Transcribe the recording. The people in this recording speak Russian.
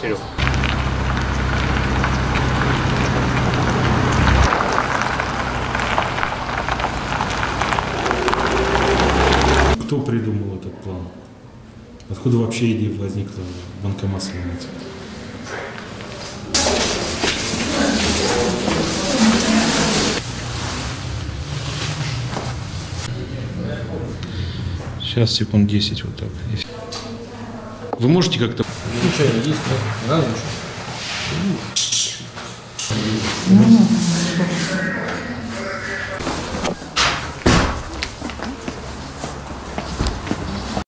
Серег. Кто придумал этот план? Откуда вообще идея возникла банкомат сломать? Сейчас секунд 10 вот так. Вы можете как-то... Случайно есть, да?